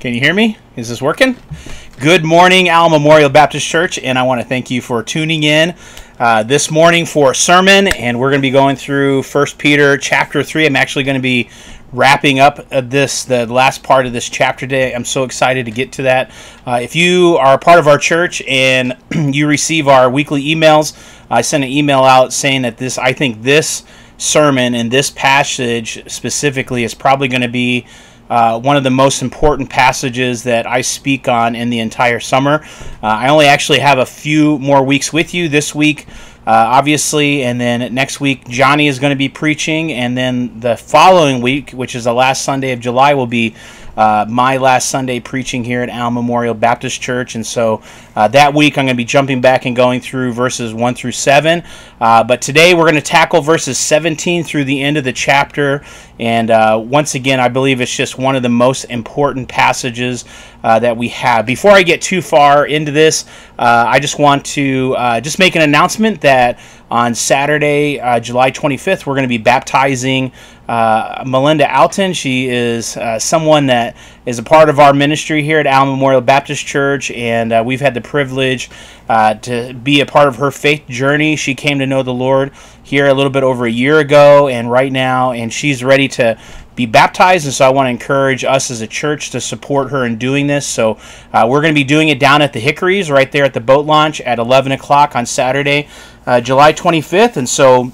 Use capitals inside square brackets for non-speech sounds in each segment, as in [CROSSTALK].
Can you hear me? Is this working? Good morning, Al Memorial Baptist Church, and I want to thank you for tuning in uh, this morning for a sermon. And we're going to be going through First Peter chapter three. I'm actually going to be wrapping up uh, this the last part of this chapter today. I'm so excited to get to that. Uh, if you are a part of our church and [CLEARS THROAT] you receive our weekly emails, I sent an email out saying that this I think this sermon and this passage specifically is probably going to be uh, one of the most important passages that I speak on in the entire summer. Uh, I only actually have a few more weeks with you this week. Uh, obviously, and then next week Johnny is going to be preaching, and then the following week, which is the last Sunday of July, will be uh, my last Sunday preaching here at Al Memorial Baptist Church. And so uh, that week I'm going to be jumping back and going through verses 1 through 7. Uh, but today we're going to tackle verses 17 through the end of the chapter. And uh, once again, I believe it's just one of the most important passages uh, that we have. Before I get too far into this, I just want to just make an announcement that on Saturday, July 25th, we're going to be baptizing uh, Melinda Alton. She is uh, someone that is a part of our ministry here at Al Memorial Baptist Church, and uh, we've had the privilege uh, to be a part of her faith journey. She came to know the Lord here a little bit over a year ago, and right now, and she's ready to be baptized. And so I want to encourage us as a church to support her in doing this. So uh, we're going to be doing it down at the Hickories, right there at the boat launch at 11 o'clock on Saturday, uh, July 25th. And so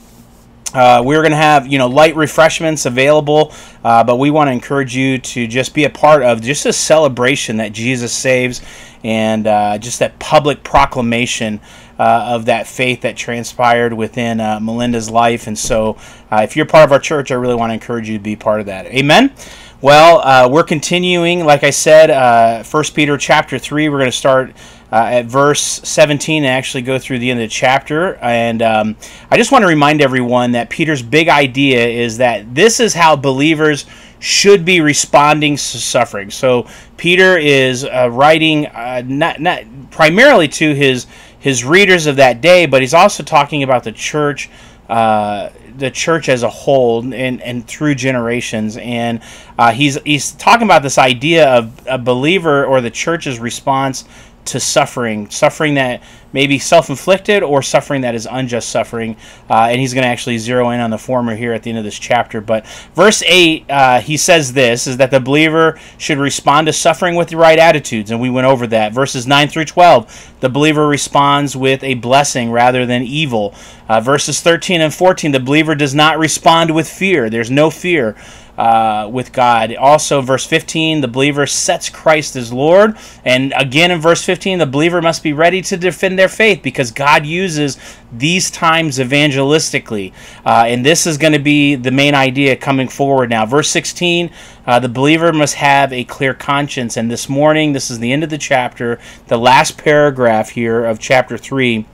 uh, we're going to have you know light refreshments available, uh, but we want to encourage you to just be a part of just a celebration that Jesus saves, and uh, just that public proclamation uh, of that faith that transpired within uh, Melinda's life. And so, uh, if you're part of our church, I really want to encourage you to be part of that. Amen. Well, we're continuing, like I said, First Peter chapter three. We're going to start uh, at verse 17 and actually go through the end of the chapter. And um, I just want to remind everyone that Peter's big idea is that this is how believers should be responding to suffering. So Peter is uh, writing uh, not, not primarily to his his readers of that day, but he's also talking about the church. Uh, the church as a whole and, and through generations and uh, he's he's talking about this idea of a believer or the church's response to suffering, suffering that may be self inflicted or suffering that is unjust suffering. Uh, and he's going to actually zero in on the former here at the end of this chapter. But verse 8, uh, he says this is that the believer should respond to suffering with the right attitudes. And we went over that. Verses 9 through 12, the believer responds with a blessing rather than evil. Uh, verses 13 and 14, the believer does not respond with fear. There's no fear uh, with God. Also, verse 15, the believer sets Christ as Lord. And again in verse 15, the believer must be ready to defend their faith because God uses these times evangelistically. Uh, and this is going to be the main idea coming forward now. Verse 16, uh, the believer must have a clear conscience. And this morning, this is the end of the chapter, the last paragraph here of chapter 3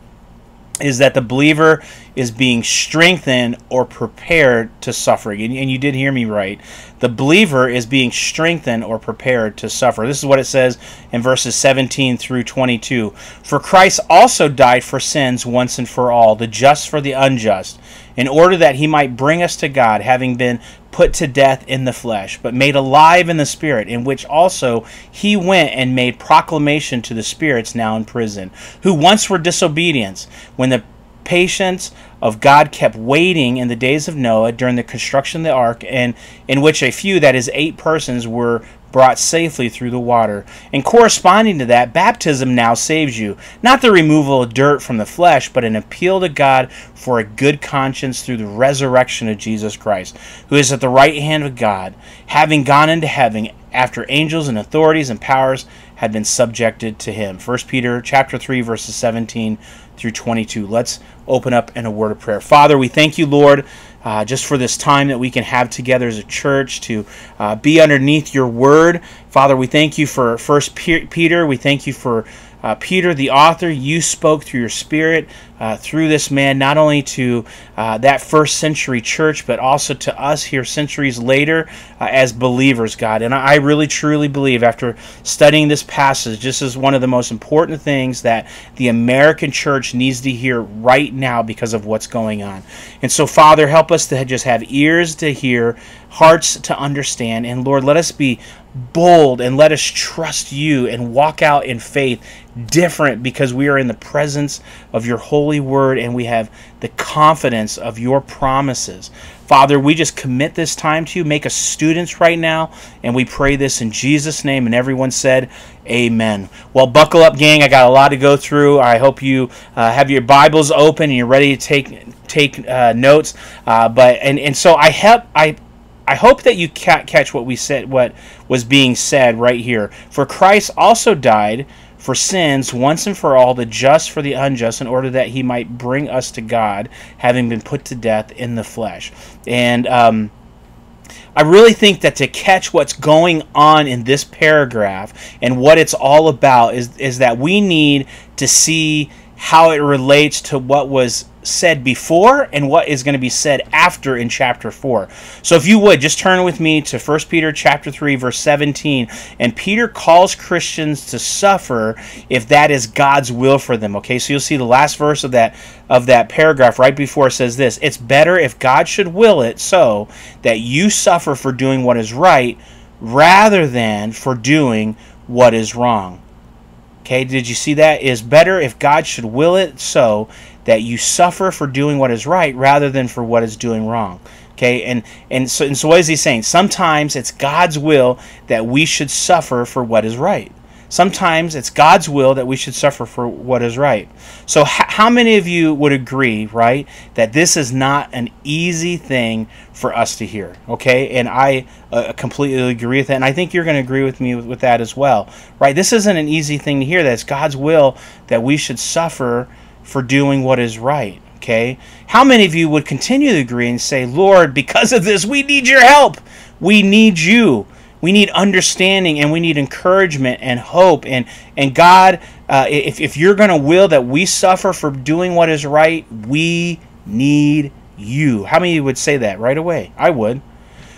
is that the believer is being strengthened or prepared to suffering. And, and, you did hear me right. The believer is being strengthened or prepared to suffer. This is what it says in verses 17 through 22. For Christ also died for sins once and for all, the just for the unjust, in order that he might bring us to God, having been put to death in the flesh, but made alive in the spirit, in which also he went and made proclamation to the spirits now in prison, who once were disobedient, when the patience of God kept waiting in the days of Noah during the construction of the ark, and in which a few, that is, eight persons, were brought safely through the water. And corresponding to that, baptism now saves you. Not the removal of dirt from the flesh, but an appeal to God for a good conscience through the resurrection of Jesus Christ, who is at the right hand of God, having gone into heaven after angels and authorities and powers had been subjected to him. 1 Peter chapter 3 verses 17 through 22. Let's open up in a word of prayer. Father, we thank you, Lord, uh, just for this time that we can have together as a church to uh, be underneath your word. Father, we thank you for First Peter. We thank you for uh, Peter, the author, you spoke through your spirit uh, through this man, not only to uh, that first century church, but also to us here centuries later uh, as believers, God. And I really truly believe, after studying this passage, this is one of the most important things that the American church needs to hear right now because of what's going on. And so, Father, help us to just have ears to hear, hearts to understand, and Lord, let us be bold and let us trust you and walk out in faith different because we are in the presence of your holy word and we have the confidence of your promises. Father, we just commit this time to you. Make us students right now, and we pray this in Jesus' name. And everyone said, Amen. Well, buckle up, gang. I got a lot to go through. I hope you uh, have your Bibles open and you're ready to take take uh, notes. Uh, but and and so I have I I hope that you catch what we said, what was being said right here. For Christ also died for sins once and for all, the just for the unjust, in order that he might bring us to God, having been put to death in the flesh. And um, I really think that to catch what's going on in this paragraph and what it's all about is, is that we need to see how it relates to what was said before and what is going to be said after in chapter 4. So if you would just turn with me to 1 Peter chapter 3 verse 17 and Peter calls Christians to suffer if that is God's will for them. Okay? So you'll see the last verse of that of that paragraph right before says this, it's better if God should will it so that you suffer for doing what is right rather than for doing what is wrong. Okay, did you see that? Is better if God should will it so that you suffer for doing what is right rather than for what is doing wrong. Okay, and and so and so what is he saying? Sometimes it's God's will that we should suffer for what is right. Sometimes it's God's will that we should suffer for what is right. So, how many of you would agree, right, that this is not an easy thing for us to hear? Okay, and I uh, completely agree with that, and I think you're going to agree with me with, with that as well, right? This isn't an easy thing to hear. That it's God's will that we should suffer for doing what is right. Okay? How many of you would continue to agree and say, Lord, because of this, we need your help. We need you. We need understanding and we need encouragement and hope. And, and God, uh, if, if you're going to will that we suffer for doing what is right, we need you. How many would say that right away? I would.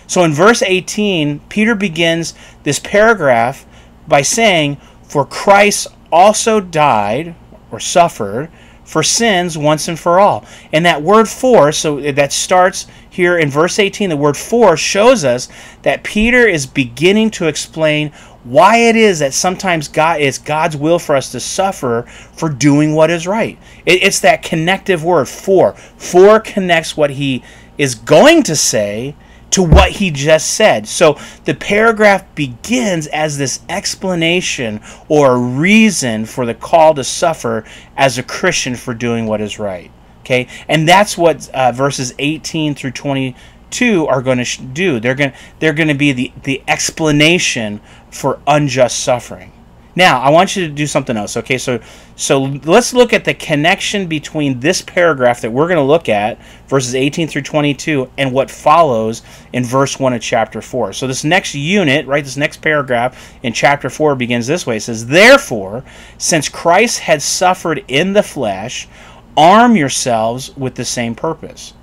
So in verse 18, Peter begins this paragraph by saying, For Christ also died or suffered for sins once and for all. And that word for, so that starts here in verse 18, the word for shows us that Peter is beginning to explain why it is that sometimes God it's God's will for us to suffer for doing what is right. It, it's that connective word for. For connects what he is going to say to what he just said. So the paragraph begins as this explanation or reason for the call to suffer as a Christian for doing what is right. Okay, and that's what uh, verses 18 through 22 are going to do. They're going they're going to be the the explanation for unjust suffering. Now, I want you to do something else. Okay, so so let's look at the connection between this paragraph that we're going to look at, verses 18 through 22, and what follows in verse 1 of chapter 4. So this next unit, right, this next paragraph in chapter 4 begins this way. It says, Therefore, since Christ had suffered in the flesh, arm yourselves with the same purpose.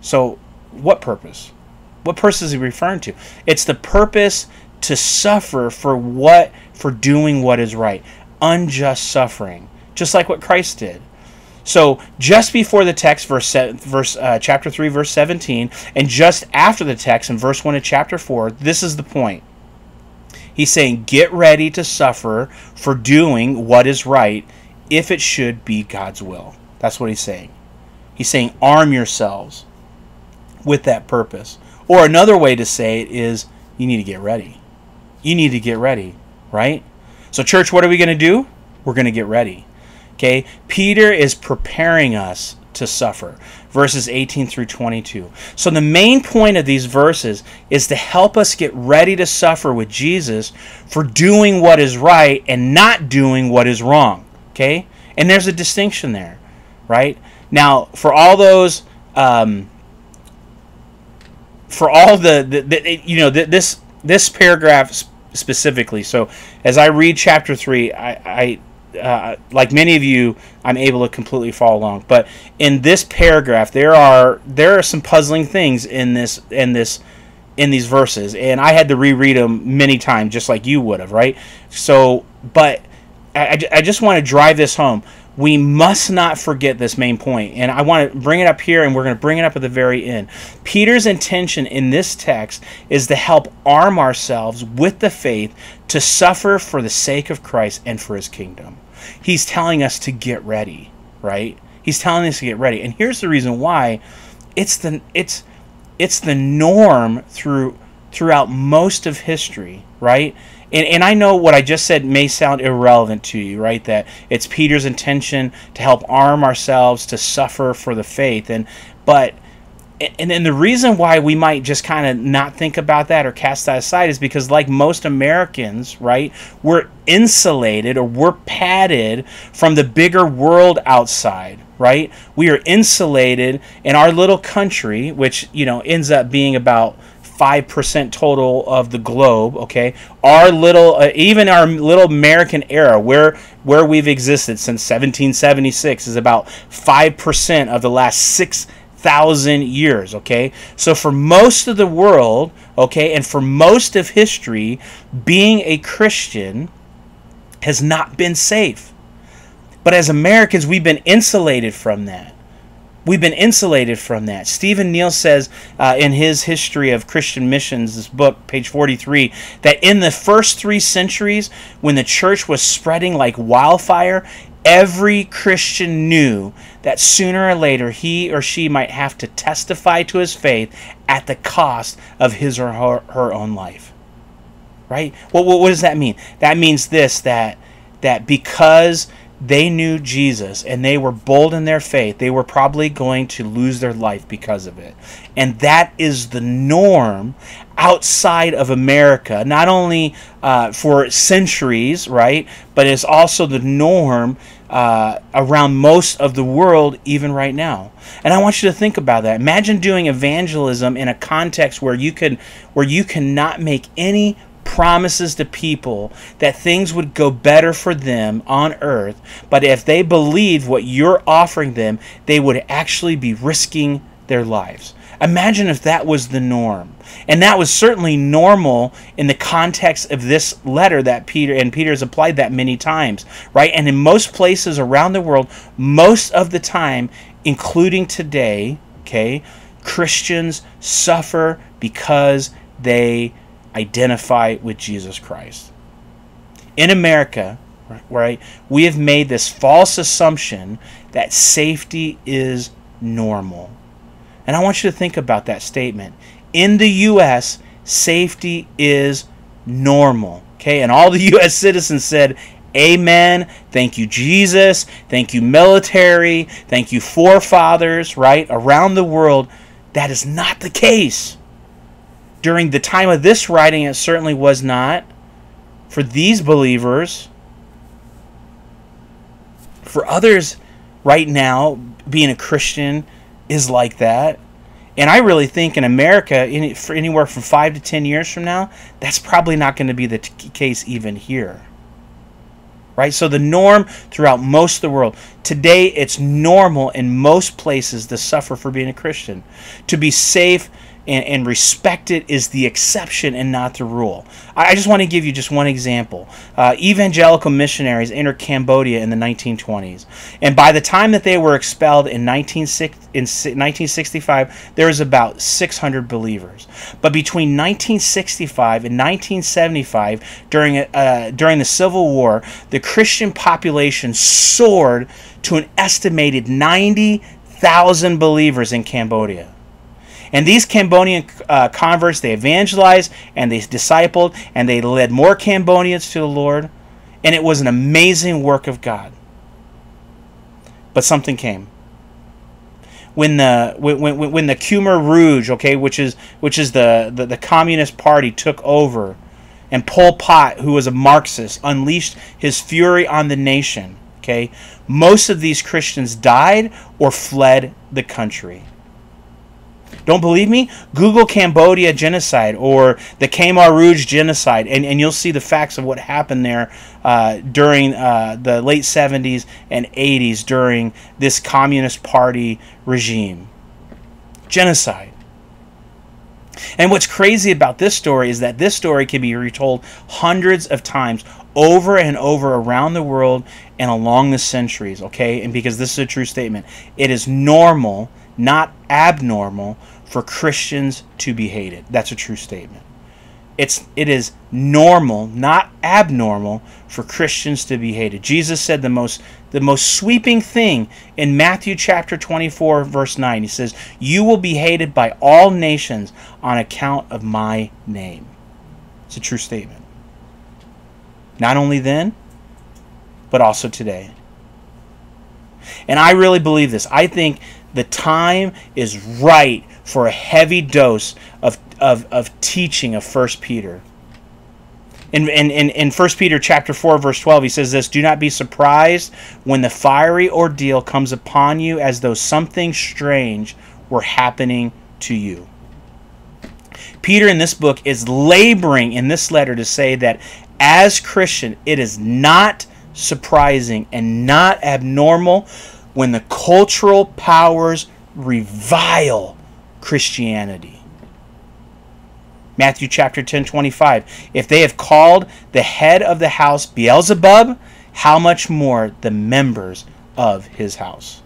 So, what purpose? What purpose is he referring to? It's the purpose to suffer for what for doing what is right. Unjust suffering just like what christ did. So just before the text verse verse uh, chapter 3 verse 17 and just after the text in verse 1 of chapter 4 this is the point. He's saying get ready to suffer for doing what is right if it should be god's will. That's what he's saying. He's saying arm yourselves with that purpose. Or another way to say it is you need to get ready. You need to get ready, right? So, church, what are we going to do? We're going to get ready. Okay? Peter is preparing us to suffer. Verses 18 through 22. So, the main point of these verses is to help us get ready to suffer with Jesus for doing what is right and not doing what is wrong. Okay? And there's a distinction there, right? Now, for all those. Um, for all the, the, the you know this this paragraph specifically. So as I read chapter three, I, I uh, like many of you, I'm able to completely follow along. But in this paragraph, there are there are some puzzling things in this in this in these verses, and I had to reread them many times, just like you would have, right? So, but I, I just want to drive this home. We must not forget this main point. And I want to bring it up here, and we're going to bring it up at the very end. Peter's intention in this text is to help arm ourselves with the faith to suffer for the sake of Christ and for his kingdom. He's telling us to get ready, right? He's telling us to get ready. And here's the reason why it's the it's it's the norm through throughout most of history, right? And, and I know what I just said may sound irrelevant to you, right? That it's Peter's intention to help arm ourselves to suffer for the faith. And but and then the reason why we might just kind of not think about that or cast that aside is because like most americans right we're insulated or we're padded from the bigger world outside right we are insulated in our little country which you know ends up being about 5% total of the globe okay? Our little uh, even our little american era where where we've existed since 1776 is about 5% of the last 6,000 years okay? So for most of the world okay and for most of history being a christian has not been safe. But as americans we've been insulated from that We've been insulated from that. Stephen Neill says uh, in his History of Christian Missions, this book, page 43, that in the first three centuries, when the church was spreading like wildfire, every Christian knew that sooner or later he or she might have to testify to his faith at the cost of his or her, her own life. Right? Well, what, what does that mean? That means this that that because they knew Jesus and they were bold in their faith, they were probably going to lose their life because of it. And that is the norm outside of America, not only uh, for centuries, right, but it's also the norm uh, around most of the world, even right now. And I want you to think about that. Imagine doing evangelism in a context where you can, where you cannot make any promises to people that things would go better for them on earth, but if they believed what you're offering them, they would actually be risking their lives. Imagine if that was the norm. And that was certainly normal in the context of this letter that Peter and Peter has applied that many times, right? And in most places around the world, most of the time, including today, okay, Christians suffer because they identify with Jesus Christ. In America, right, we have made this false assumption that safety is normal. And I want you to think about that statement. In the U.S., safety is normal. Okay, and all the [LAUGHS] U.S. citizens said, Amen. Thank you, Jesus. Thank you, military. Thank you, forefathers, right? Around the world, that is not the case. During the time of this writing, it certainly was not. For these believers, for others right now, being a Christian is like that. And I really think in America, for anywhere from five to ten years from now, that's probably not going to be the t- case even here. Right? So the norm throughout most of the world. Today, it's normal in most places to suffer for being a Christian. To be safe and, and respect it is the exception and not the rule. I, I just want to give you just one example. Uh, evangelical missionaries entered Cambodia in the 1920s, and by the time that they were expelled in, 19, in 1965, there was about 600 believers. But between 1965 and 1975, during uh, during the Civil War, the Christian population soared to an estimated 90,000 believers in Cambodia. And these Cambodian uh, converts, they evangelized and they discipled and they led more Cambodians to the Lord. And it was an amazing work of God. But something came. When the when, when, when the Khmer Rouge, okay, which is which is the, the, the Communist Party took over, and Pol Pot, who was a Marxist, unleashed his fury on the nation. Okay, most of these Christians died or fled the country. Don't believe me? Google Cambodia genocide or the Khmer Rouge genocide, and, and you'll see the facts of what happened there uh, during uh, the late 70s and 80s during this Communist Party regime. Genocide. And what's crazy about this story is that this story can be retold hundreds of times over and over around the world and along the centuries, okay? And because this is a true statement, it is normal, not abnormal, for Christians to be hated. That's a true statement. It's it is normal, not abnormal, for Christians to be hated. Jesus said the most the most sweeping thing in Matthew chapter 24 verse 9. He says, "You will be hated by all nations on account of my name." It's a true statement. Not only then, but also today. And I really believe this. I think the time is right for a heavy dose of, of, of teaching of First Peter. In, in, in, in 1 Peter chapter 4, verse 12, he says this Do not be surprised when the fiery ordeal comes upon you as though something strange were happening to you. Peter in this book is laboring in this letter to say that as Christian, it is not surprising and not abnormal when the cultural powers revile Christianity. Matthew chapter 10, 25. If they have called the head of the house Beelzebub, how much more the members of his house?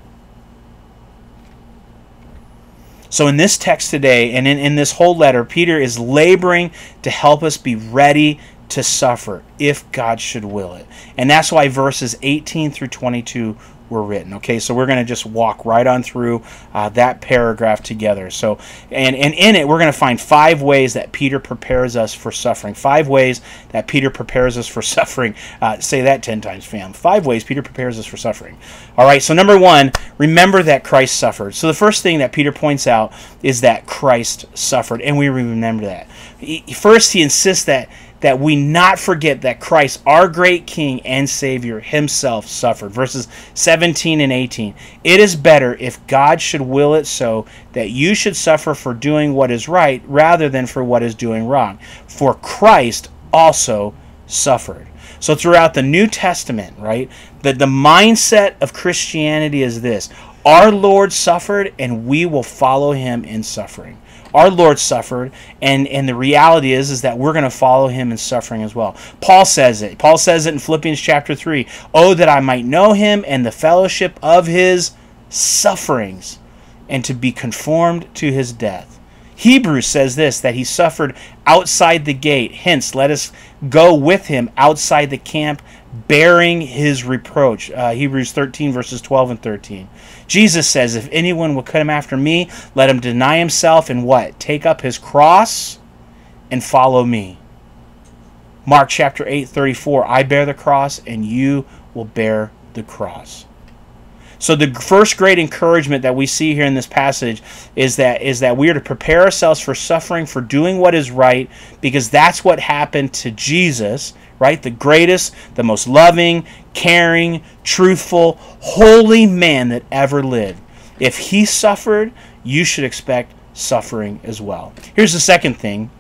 So, in this text today, and in, in this whole letter, Peter is laboring to help us be ready to suffer if God should will it. And that's why verses 18 through 22 were written. Okay, so we're going to just walk right on through uh, that paragraph together. So, and, and in it, we're going to find five ways that Peter prepares us for suffering. Five ways that Peter prepares us for [LAUGHS] suffering. Uh, say that 10 times, fam. Five ways Peter prepares us for suffering. All right, so number one, remember that Christ suffered. So the first thing that Peter points out is that Christ suffered, and we remember that. First, he insists that that we not forget that Christ, our great King and Savior, himself suffered. Verses 17 and 18. It is better if God should will it so that you should suffer for doing what is right rather than for what is doing wrong. For Christ also suffered. So throughout the New Testament, right, the, the mindset of Christianity is this our Lord suffered, and we will follow him in suffering our Lord suffered, and, and the reality is, is that we're going to follow him in suffering as well. Paul says it. Paul says it in Philippians chapter 3. Oh, that I might know him and the fellowship of his sufferings, and to be conformed to his death. Hebrews says this that he suffered outside the gate. Hence, let us go with him outside the camp, bearing his reproach. Uh, Hebrews 13, verses 12 and 13. Jesus says, If anyone will come after me, let him deny himself and what? Take up his cross and follow me. Mark chapter 8, 34. I bear the cross and you will bear the cross. So the first great encouragement that we see here in this passage is that is that we are to prepare ourselves for suffering for doing what is right because that's what happened to Jesus, right? The greatest, the most loving, caring, truthful, holy man that ever lived. If he suffered, you should expect suffering as well. Here's the second thing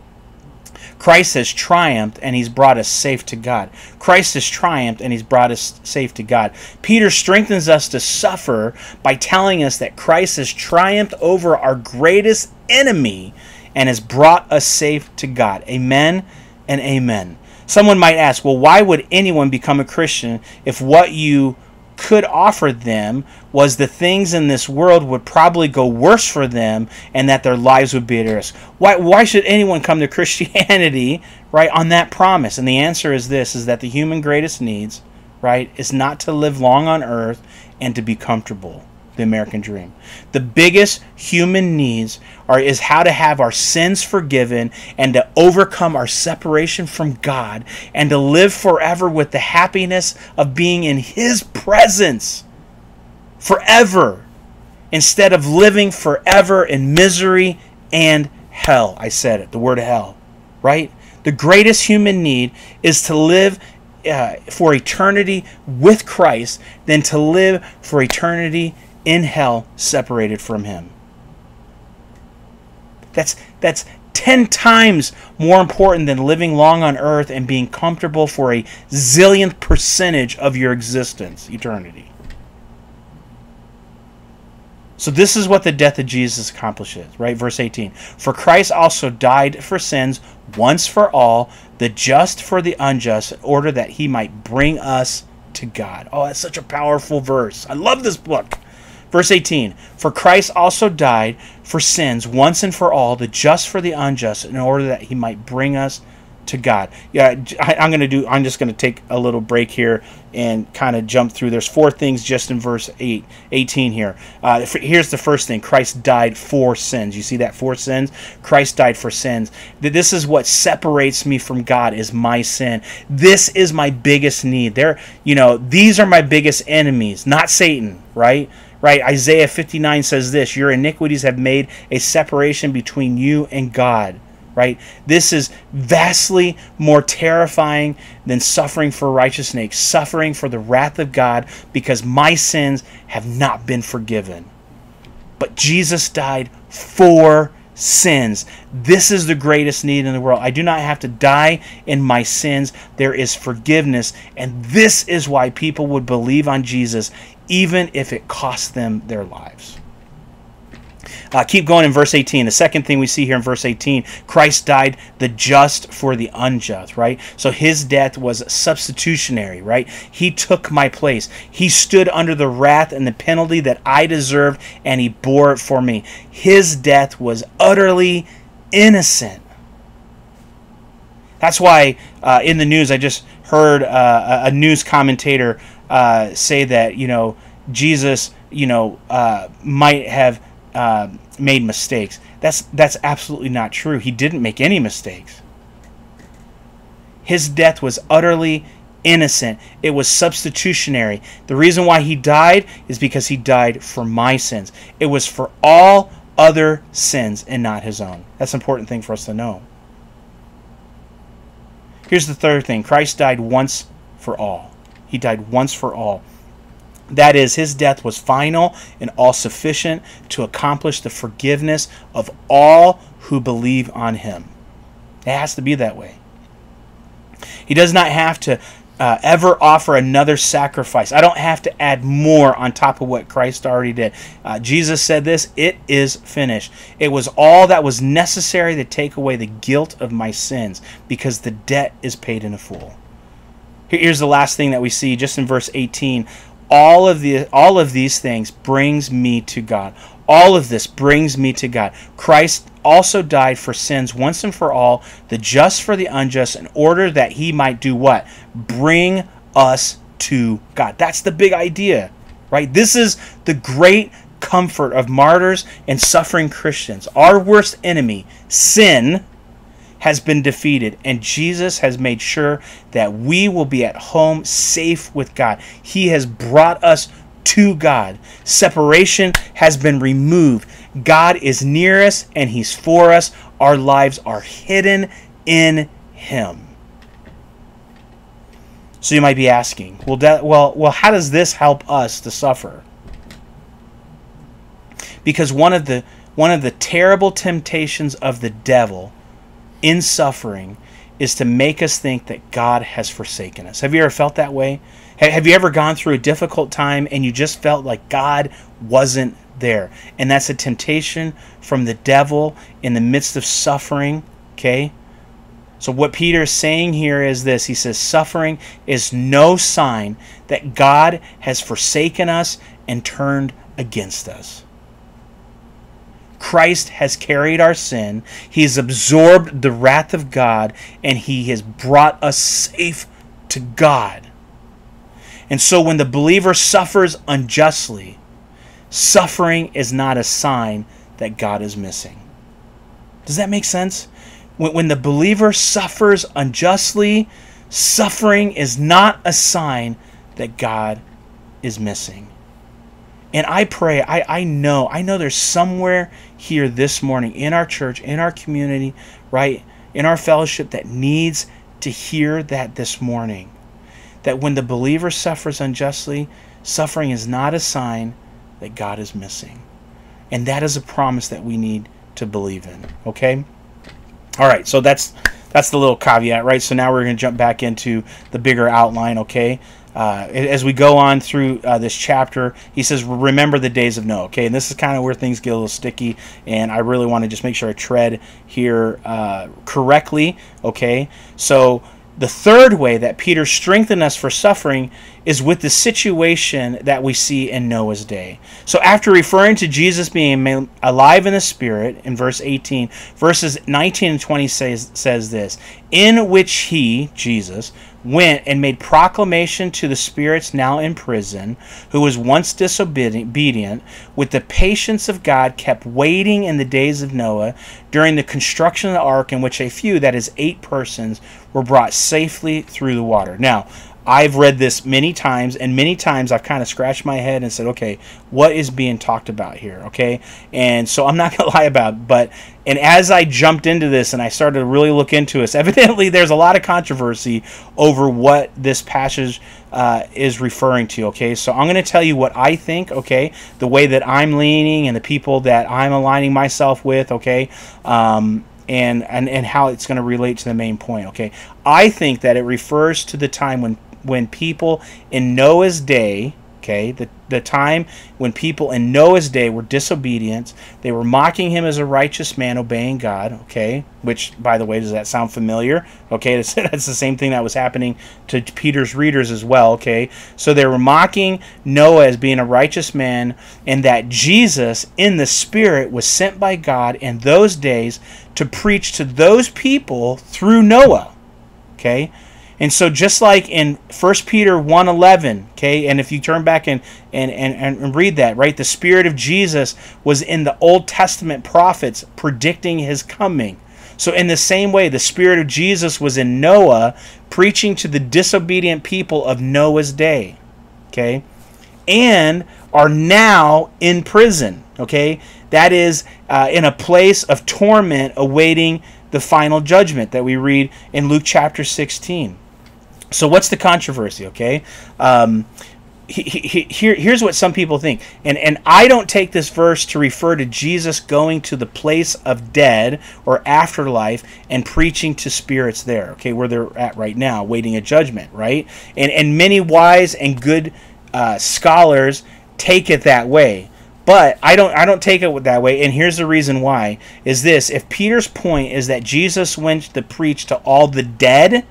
Christ has triumphed and he's brought us safe to God. Christ has triumphed and he's brought us safe to God. Peter strengthens us to suffer by telling us that Christ has triumphed over our greatest enemy and has brought us safe to God. Amen and amen. Someone might ask, well, why would anyone become a Christian if what you could offer them was the things in this world would probably go worse for them and that their lives would be at risk. Why, why should anyone come to [LAUGHS] Christianity, right, on that promise? And the answer is this is that the human greatest needs, right, is not to live long on earth and to be comfortable the American dream. The biggest human needs are is how to have our sins forgiven and to overcome our separation from God and to live forever with the happiness of being in his presence forever instead of living forever in misery and hell. I said it, the word hell, right? The greatest human need is to live uh, for eternity with Christ than to live for eternity in hell separated from him. That's that's 10 times more important than living long on earth and being comfortable for a zillionth percentage of your existence, eternity. So this is what the death of Jesus accomplishes, right? Verse 18. For Christ also died for sins once for all, the just for the unjust, in order that he might bring us to God. Oh, that's such a powerful verse. I love this book. Verse 18 For Christ also died for sins once and for all, the just for the unjust, in order that he might bring us to God. Yeah, I, am going to do. I'm just going to take a little break here and kind of jump through. There's four things just in verse 8, 18 here. Uh, here's the first thing: Christ died for sins. You see that for sins. Christ died for sins. This is what separates me from God. Is my sin. This is my biggest need. There, you know, these are my biggest enemies, not Satan. Right right? Isaiah 59 says this Your iniquities have made a separation between you and God, right? This is vastly more terrifying than suffering for righteousness, suffering for the wrath of God because my sins have not been forgiven. But Jesus died for sins. This is the greatest need in the world. I do not have to die in my sins. There is forgiveness. And this is why people would believe on Jesus even if it costs them their lives. Uh, keep going in verse 18. The second thing we see here in verse 18 Christ died the just for the unjust, right? So his death was substitutionary, right? He took my place. He stood under the wrath and the penalty that I deserved, and he bore it for me. His death was utterly innocent. That's why uh, in the news, I just heard uh, a news commentator uh, say that you know Jesus, you know, uh, might have uh, made mistakes. That's that's absolutely not true. He didn't make any mistakes. His death was utterly innocent. It was substitutionary. The reason why he died is because he died for my sins. It was for all other sins and not his own. That's an important thing for us to know. Here's the third thing Christ died once for all. He died once for all. That is, his death was final and all sufficient to accomplish the forgiveness of all who believe on him. It has to be that way. He does not have to uh, ever offer another sacrifice. I don't have to add more on top of what Christ already did. Uh, Jesus said this it is finished. It was all that was necessary to take away the guilt of my sins because the debt is paid in a full. Here's the last thing that we see just in verse 18. All of the all of these things brings me to God. All of this brings me to God. Christ also died for sins once and for all, the just for the unjust, in order that he might do what? Bring us to God. That's the big idea, right? This is the great comfort of martyrs and suffering Christians. Our worst enemy, sin, has been defeated, and Jesus has made sure that we will be at home safe with God. He has brought us to God. Separation has been removed. God is near us and He's for us. Our lives are hidden in Him. So you might be asking, well, well, well, how does this help us to suffer? Because one of the one of the terrible temptations of the devil in suffering is to make us think that God has forsaken us. Have you ever felt that way? Have you ever gone through a difficult time and you just felt like God wasn't there? And that's a temptation from the devil in the midst of suffering, okay? So, what Peter is saying here is this He says, Suffering is no sign that God has forsaken us and turned against us. Christ has carried our sin, He has absorbed the wrath of God, and He has brought us safe to God. And so when the believer suffers unjustly, suffering is not a sign that God is missing. Does that make sense? When, when the believer suffers unjustly, suffering is not a sign that God is missing. And I pray, I, I know, I know there's somewhere here this morning in our church, in our community, right, in our fellowship that needs to hear that this morning. That when the believer suffers unjustly, suffering is not a sign that God is missing. And that is a promise that we need to believe in. Okay? All right, so that's that's the little caveat, right? So now we're going to jump back into the bigger outline, okay? uh, as we go on through uh, this chapter, he says, "Remember the days of Noah." Okay, and this is kind of where things get a little sticky, and I really want to just make sure I tread here uh, correctly. Okay, so the third way that Peter strengthened us for suffering is with the situation that we see in Noah's day. So, after referring to Jesus being alive in the Spirit in verse 18, verses 19 and 20 says, says this In which he, Jesus, went and made proclamation to the spirits now in prison, who was once disobedient, with the patience of God, kept waiting in the days of Noah during the construction of the ark, in which a few, that is, eight persons, were brought safely through the water. Now, I've read this many times, and many times I've kind of scratched my head and said, okay, what is being talked about here? Okay. And so I'm not [LAUGHS] going to lie about it, but, and as I jumped into this and I started to really look into this, [LAUGHS] evidently there's a lot of controversy over what this passage uh, is referring to. Okay. So I'm going to tell you what I think. Okay. The way that I'm leaning and the people that I'm aligning myself with. Okay. Um, and, and, and how it's going to relate to the main point. Okay, I think that it refers to the time when when people in Noah's day, okay, the, the time when people in Noah's day were disobedient, they were mocking him as a righteous man, obeying God, okay, which, by the way, does that sound familiar? Okay, that's, [LAUGHS] that's the same thing that was happening to Peter's readers as well, okay, so they were mocking Noah as being a righteous man, and that Jesus, in the Spirit, was sent by God in those days to preach to those people through Noah, okay, and so just like in 1 Peter 1.11, okay, and if you turn back and, and, and, and read that, right, the Spirit of Jesus was in the Old Testament prophets predicting his coming. So in the same way, the Spirit of Jesus was in Noah preaching to the disobedient people of Noah's day, okay, and are now in prison, okay, that is uh, in a place of torment awaiting the final judgment that we read in Luke chapter 16. So what's the controversy? Okay, um, he, he, here, here's what some people think, and and I don't take this verse to refer to Jesus going to the place of dead or afterlife and preaching to spirits there. Okay, where they're at right now, waiting a judgment. Right, and and many wise and good uh, scholars take it that way. But I don't I don't take it that way and here's the reason why is this if Peter's point is that Jesus went to preach to all the dead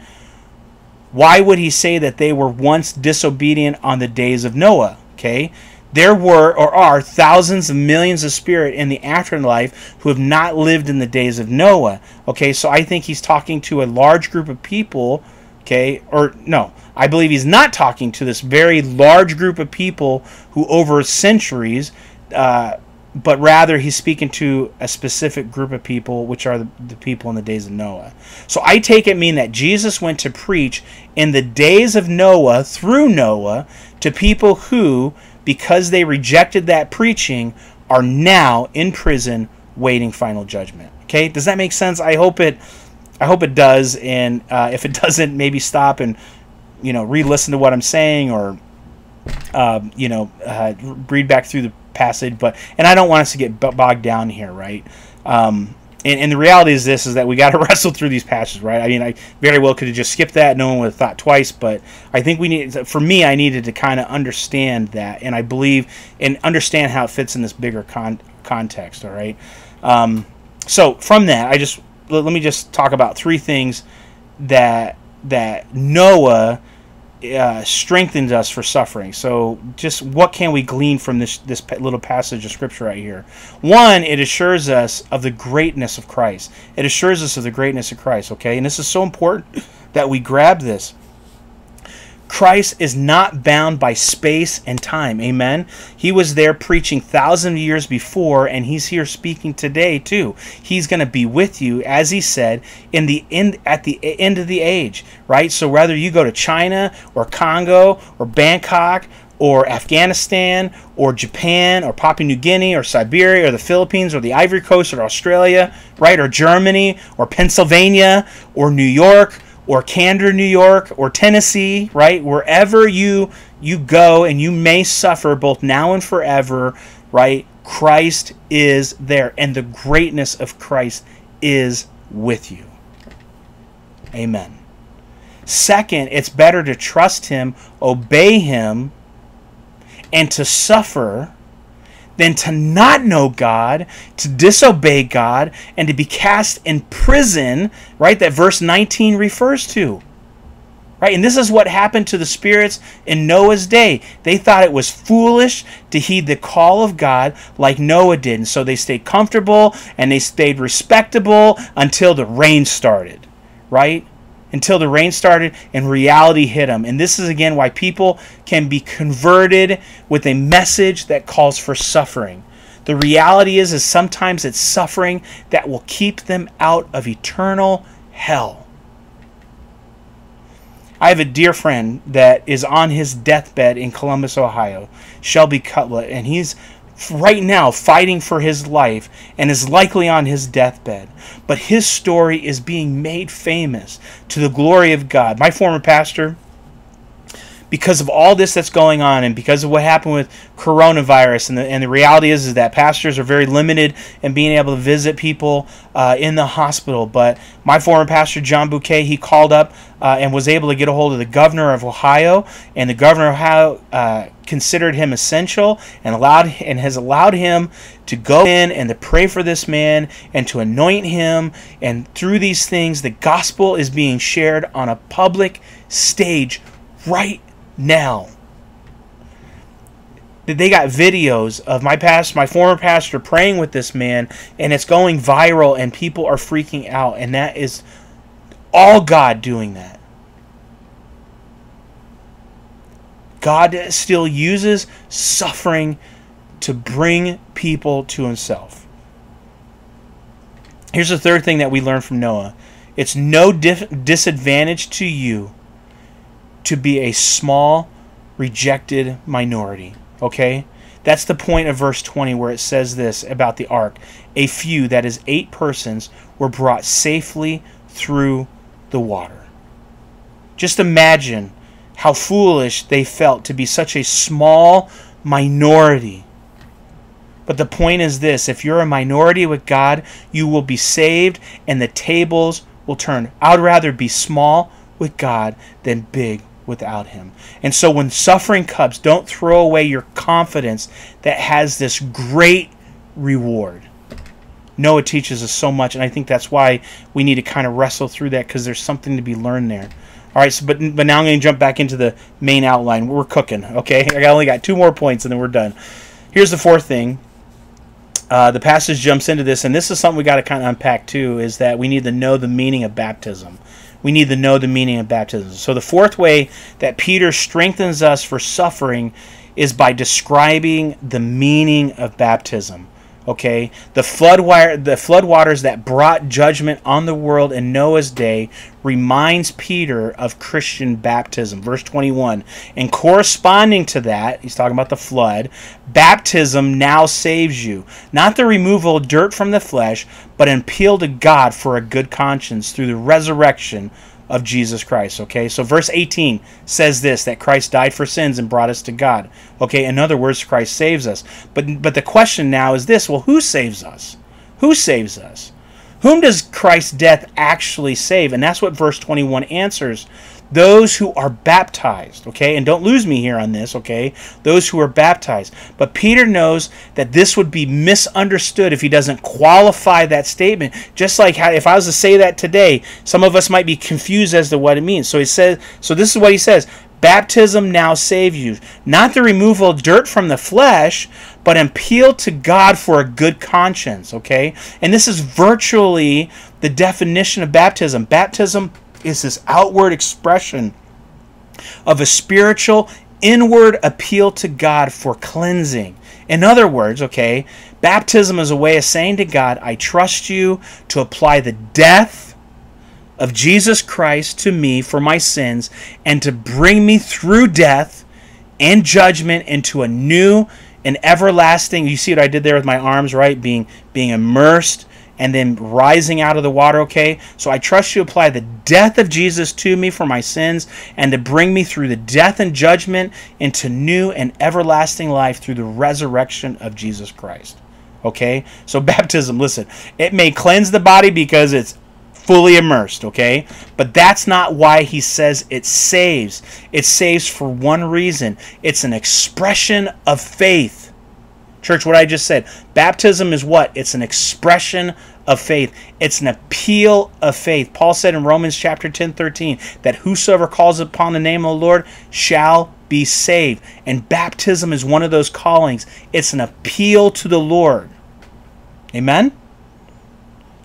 why would he say that they were once disobedient on the days of Noah? Okay. There were or are thousands of millions of spirit in the afterlife who have not lived in the days of Noah. Okay, so I think he's talking to a large group of people. Okay, or no, I believe he's not talking to this very large group of people who, over centuries, uh, but rather he's speaking to a specific group of people, which are the, the, people in the days of Noah. So I take it mean that Jesus went to preach in the days of Noah through Noah to people who, because they rejected that preaching, are now in prison waiting final judgment. Okay, does that make sense? I hope it. I hope it does. And uh, if it [LAUGHS] doesn't, maybe stop and you know re-listen to what I'm saying or uh, you know uh, read back through the passage, but and I don't want us to get bogged down here, right? Um, and, and, the reality is this: is that we [LAUGHS] got to wrestle through these passages, right? I mean, I very well could have just skipped that; no one would have thought twice. But I think we need, for me, I needed to kind of understand that, and I believe and understand how it fits in this bigger con- context. All right. Um, so from that, I just let me just talk about three things that that Noah uh, strengthens us for suffering. So, just what can we glean from this this little passage of scripture right here? One, it assures us of the greatness of Christ. It assures us of the greatness of Christ. Okay, and this is so important that we grab this. Christ is not bound by space and time. Amen. He was there preaching thousands of years before, and he's here speaking today too. He's going to be with you, as he said, in the end at the end of the age, right? So whether you go to China or Congo or Bangkok or Afghanistan or Japan or Papua New Guinea or Siberia or the Philippines or the Ivory Coast or Australia, right? Or Germany or Pennsylvania or New York or Candor, New York, or Tennessee, right? Wherever you you go and you may suffer both now and forever, right? Christ is there and the greatness of Christ is with you. Amen. Second, it's better to trust Him, obey Him, and to suffer than to not know God, to disobey God, and to be cast in prison, right? That verse 19 refers to. Right? And this is what happened to the spirits in Noah's day. They thought it was foolish to heed the call of God like Noah did. And so they stayed comfortable and they stayed respectable until the rain started. Right? Until the rain started and reality hit them. And this is again why people can be converted with a message that calls for suffering. The reality is is sometimes it's suffering that will keep them out of eternal hell. I have a dear friend that is on his deathbed in Columbus, Ohio, Shelby Cutlet, and he's right now fighting for his life and is likely on his deathbed. But his story is being made famous to the glory of God. My former pastor, because of all this that's going on and because of what happened with coronavirus. And the, and the reality is, is that pastors are very limited in being able to visit people uh, in the hospital. But my former pastor john bouquet he called up uh, and was able to get a hold of the governor of ohio. And the governor of ohio uh, considered him essential and allowed and has allowed him to go in and to pray for this man and to anoint him. And through these things the gospel is being shared on a public stage right now. They got videos of my past, my former pastor praying with this man, and it's going viral, and people are freaking out, and that is all God doing that. God still uses suffering to bring people to Himself. Here's the third thing that we learn from Noah it's no disadvantage to you to be a small, rejected minority. Okay? That's the point of verse 20 where it says this about the ark. A few, that is, eight persons, were brought safely through the water. Just imagine how foolish they felt to be such a small minority. But the point is this if you're a minority with God, you will be saved and the tables will turn. I'd rather be small with God than big without him. And so when suffering comes, don't throw away your confidence that has this great reward. Noah teaches us so much, and I think that's why we need to kind of wrestle through that because there's something to be learned there. All right, so but but now I'm going to jump back into the main outline. We're cooking, okay? [LAUGHS] I only got two more points, and then we're done. Here's the fourth thing. Uh, the passage jumps into this, and this is something we got to kind of unpack too. Is that we need to know the meaning of baptism we need to know the meaning of baptism. So, the fourth way that Peter strengthens us for suffering is by describing the meaning of baptism. Okay, the flood wire, the floodwaters that brought judgment on the world in Noah's day reminds Peter of Christian baptism. Verse 21. And corresponding to that, he's talking about the flood, baptism now saves you. Not the removal of dirt from the flesh, but an appeal to God for a good conscience through the resurrection of Jesus Christ. Okay, so verse 18 says this that Christ died for sins and brought us to God. Okay, in other words, Christ saves us. But but the question now is this: Well, who saves us? Who saves us? Whom does Christ's death actually save? And that's what verse 21 answers those who are baptized, okay? And don't lose me here on this, okay? Those who are baptized. But Peter knows that this would be misunderstood if he doesn't qualify that statement. Just like how, if I was to say that today, some of us might be confused as to what it means. So he says, so this is what he says. Baptism now saves you. Not the removal of dirt from the flesh, but appeal to God for a good conscience, okay? And this is virtually the definition of baptism. Baptism is this outward expression of a spiritual inward appeal to God for cleansing. In other words, okay, baptism is a way of saying to God, I trust you to apply the death of Jesus Christ to me for my sins and to bring me through death and judgment into a new and everlasting. You see what I did there with my arms, right? Being being immersed and then rising out of the water, okay? So I trust you apply the death of Jesus to me for my sins and to bring me through the death and judgment into new and everlasting life through the resurrection of Jesus Christ. Okay? So [LAUGHS] baptism, listen, it may cleanse the body because it's fully immersed, okay? But that's not why he says it saves. It saves for one reason it's an expression of faith. Church, what I just said baptism is what? It's an expression of faith. It's an appeal of faith. Paul said in Romans chapter 10 13 that whosoever calls upon the name of the Lord shall be saved. And baptism is one of those callings, it's an appeal to the Lord. Amen?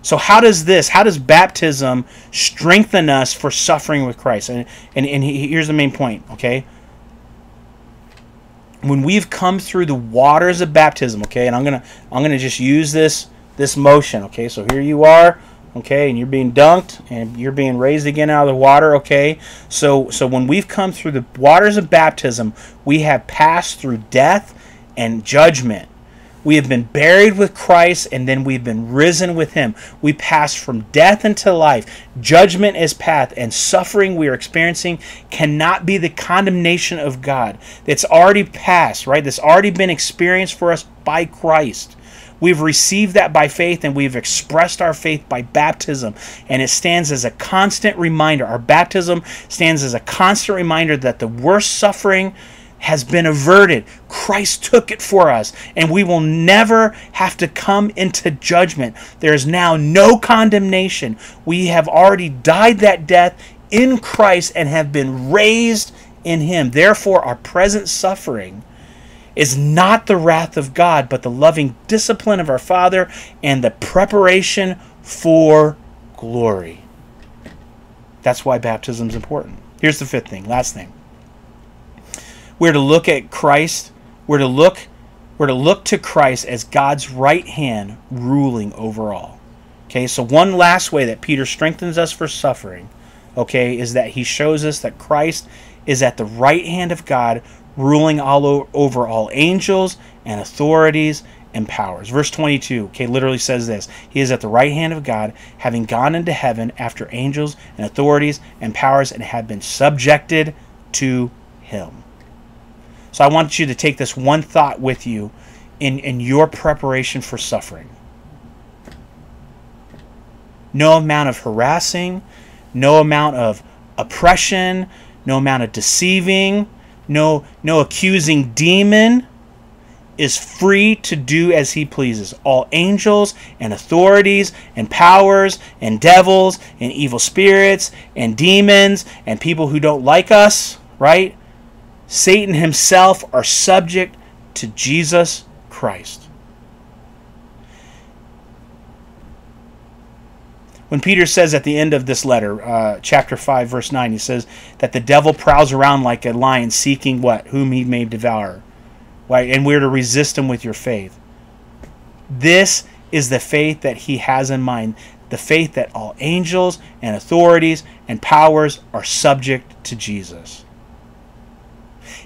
So how does this, how does baptism strengthen us for suffering with Christ? And, and, and here's the main point, okay? When we've come through the waters of baptism, okay, and I'm gonna I'm gonna just use this this motion, okay? So here you are, okay, and you're being dunked and you're being raised again out of the water, okay? So so when we've come through the waters of baptism, we have passed through death and judgment. We have been buried with Christ and then we've been risen with him. We pass from death into life. Judgment is path and suffering we are experiencing cannot be the condemnation of God. That's already passed, right? That's already been experienced for us by Christ. We've received that by faith and we've expressed our faith by baptism. And it stands as a constant reminder. Our baptism stands as a constant reminder that the worst suffering has been averted. Christ took it for us, and we will never have to come into judgment. There is now no condemnation. We have already died that death in Christ and have been raised in Him. Therefore, our present suffering is not the wrath of God, but the loving discipline of our Father and the preparation for glory. That's why baptism is important. Here's the fifth thing, last thing. We're to look at Christ. We're to look we're to look to Christ as God's right hand ruling over all. Okay, so one last way that Peter strengthens us for suffering, okay, is that he shows us that Christ is at the right hand of God, ruling all over all angels and authorities and powers. Verse 22, okay, literally says this He is at the right hand of God, having gone into heaven after angels and authorities and powers and have been subjected to him. So I want you to take this one thought with you in, in your preparation for suffering. No amount of harassing, no amount of oppression, no amount of deceiving, no, no accusing demon is free to do as he pleases. All angels and authorities and powers and devils and evil spirits and demons and people who don't like us, right? Satan himself are subject to Jesus Christ. When Peter says at the end of this letter, uh, chapter 5, verse 9, he says that the devil prowls around like a lion seeking what? Whom he may devour. Right? And we're to resist him with your faith. This is the faith that he has in mind. The faith that all angels and authorities and powers are subject to Jesus.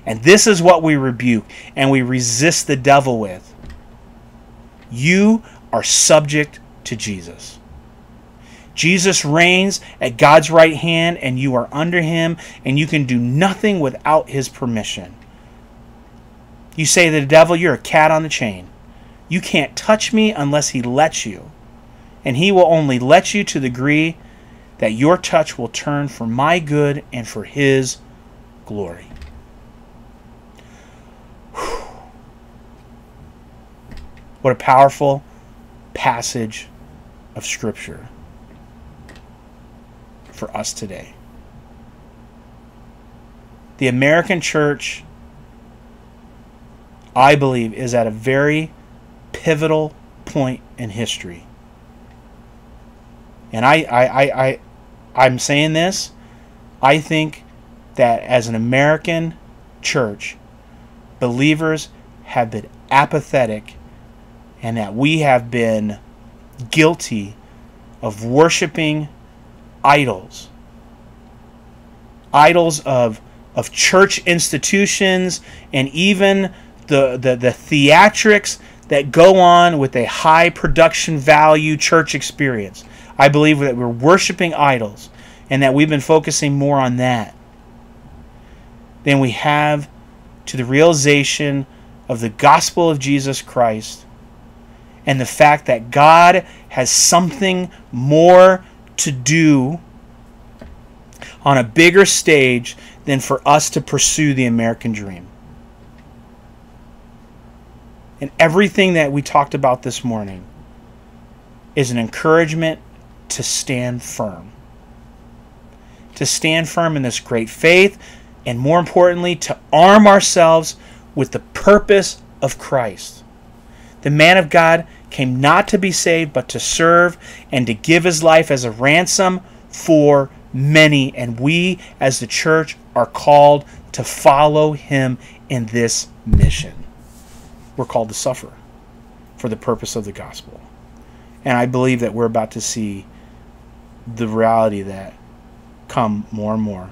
And this is what we rebuke and we resist the devil with. You are subject to Jesus. Jesus reigns at God's right hand, and you are under him, and you can do nothing without his permission. You say to the devil, You're a cat on the chain. You can't touch me unless he lets you. And he will only let you to the degree that your touch will turn for my good and for his glory. What a powerful passage of Scripture for us today. The American church, I believe, is at a very pivotal point in history. And I, I, I, I I'm saying this, I think that as an American church, believers have been apathetic and that we have been guilty of worshiping idols. Idols of, of church institutions and even the, the, the theatrics that go on with a high production value church experience. I believe that we're worshiping idols and that we've been focusing more on that than we have to the realization of the gospel of Jesus Christ and the fact that God has something more to do on a bigger stage than for us to pursue the American dream. And everything that we talked about this morning is an encouragement to stand firm. To stand firm in this great faith, and more importantly, to arm ourselves with the purpose of Christ. The man of God came not to be saved, but to serve and to give his life as a ransom for many. And we, as the church, are called to follow him in this mission. We're called to suffer for the purpose of the gospel. And I believe that we're about to see the reality of that come more and more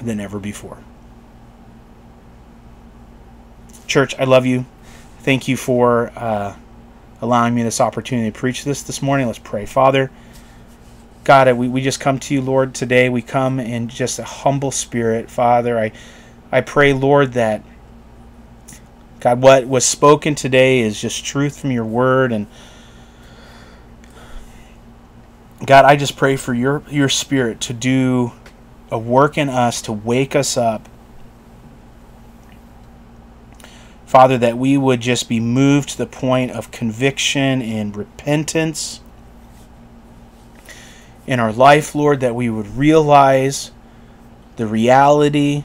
than ever before. Church, I love you. Thank you for uh, allowing me this opportunity to preach this this morning. Let's pray. Father, God, we, we just come to you, Lord, today. We come in just a humble spirit. Father, I, I pray, Lord, that, God, what was spoken today is just truth from your word. And, God, I just pray for your, your spirit to do a work in us, to wake us up. Father, that we would just be moved to the point of conviction and repentance in our life, Lord, that we would realize the reality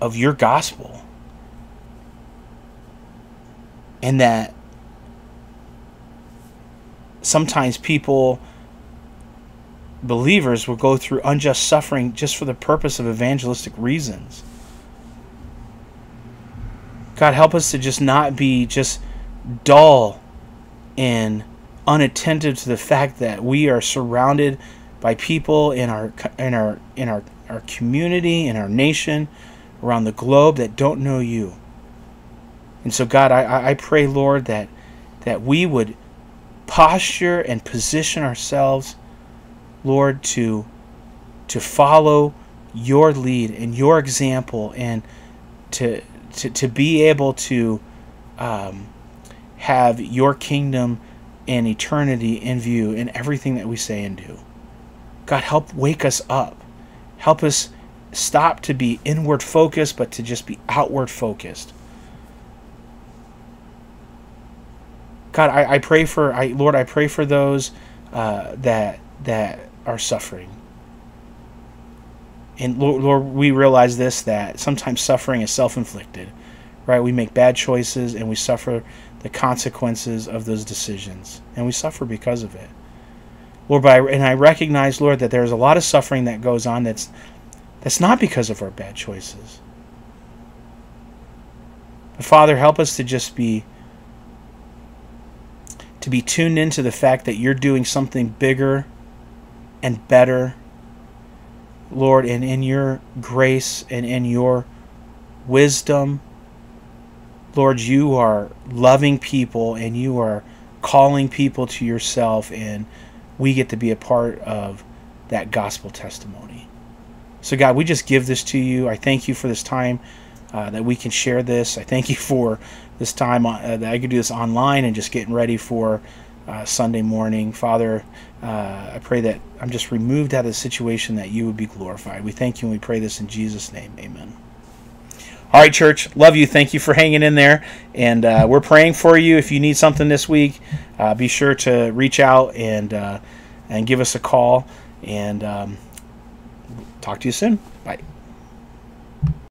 of your gospel. And that sometimes people, believers, will go through unjust suffering just for the purpose of evangelistic reasons. God, help us to just not be just dull and unattentive to the fact that we are surrounded by people in our in our in our, our community in our nation around the globe that don't know you and so god i, I pray lord that that we would posture and position ourselves lord to to follow your lead and your example and to to, to be able to um, have your kingdom and eternity in view in everything that we say and do. God, help wake us up. Help us stop to be inward focused, but to just be outward focused. God, I, I pray for I Lord, I pray for those uh, that that are suffering. And Lord, we realize this that sometimes suffering is self-inflicted, right? We make bad choices and we suffer the consequences of those decisions, and we suffer because of it. Lord, but I, and I recognize, Lord, that there's a lot of suffering that goes on that's that's not because of our bad choices. But Father, help us to just be to be tuned into the fact that you're doing something bigger and better, Lord, and in your grace and in your wisdom Lord, you are loving people and you are calling people to yourself, and we get to be a part of that gospel testimony. So, God, we just give this to you. I thank you for this time uh, that we can share this. I thank you for this time uh, that I could do this online and just getting ready for uh, Sunday morning. Father, uh, I pray that I'm just removed out of the situation that you would be glorified. We thank you and we pray this in Jesus' name. Amen. All right, church. Love you. Thank you for hanging in there. And uh, we're praying for you. If you need something this week, uh, be sure to reach out and uh, and give us a call. And um, talk to you soon. Bye.